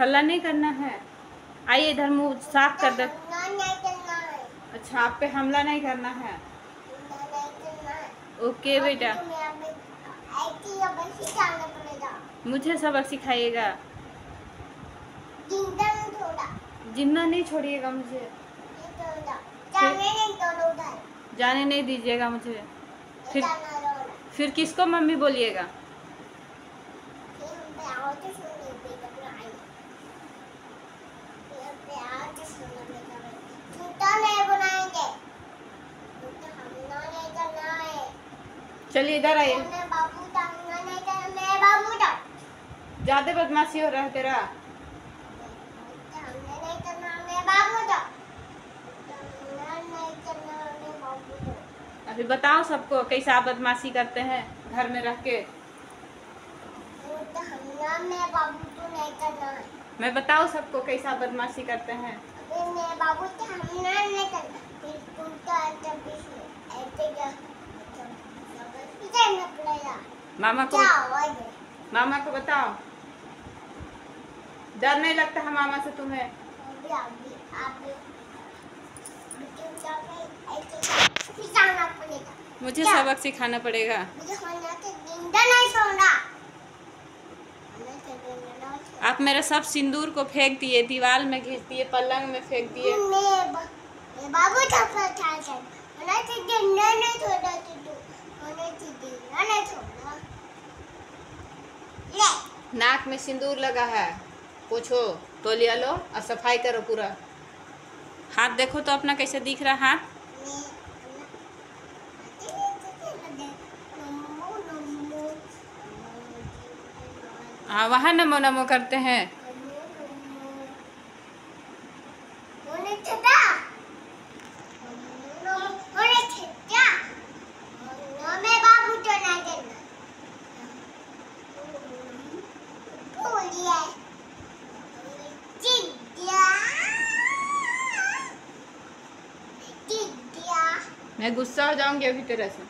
हल्ला नहीं करना है। आइए इधर मुँह साफ़ कर दे। अच्छा आप पे हमला नहीं करना है। ओके बेटा। मुझे सबक सिखाइएगा। ज़िंदा नहीं छोड़िएगा मुझे। जाने नहीं दीजिएगा मुझे। फिर फिर किसको मम्मी बोलिएगा फिर हम पे आओ तो सुनिए बेटा बुराई फिर हम पे आओ तो सुनिए बेटा बुराई झूठा नहीं बनाएँगे झूठा हमला नहीं करना है चलिए इधर आइए। ज़्यादा बदमाशी हो रहा है तेरा। बाबू का। अभी बताओ सबको कैसा बदमाशी करते हैं घर में रह के। हमला में बाबू को नहीं करना मैं बताओ सबको कैसा बदमाशी करते हैं। बाबू हमला नहीं करना फिर तुमका जब ऐसे क्या इधर न पड़ेगा मामा को मामा को बताओ। डर नहीं लगता है मामा से तुम्हें? मुझे सबक सिखाना पड़ेगा। तो तो आप मेरा सब सिंदूर को फेंक दिए दीवार में घिस दिए पलंग में फेंक दिए। बाबू का प्रचार कर होना तो ज़िंदा नहीं छोड़ा तू तू होना तो ज़िंदा नहीं छोड़ा ले नाक में सिंदूर लगा है। पूछो, तोलिया लो और सफ़ाई करो पूरा। हाथ देखो तो अपना कैसे दिख रहा हाथ? हाँ वहाँ नमो नमो करते हैं? मैं गुस्सा हो जाऊँगी अभी तेरे से।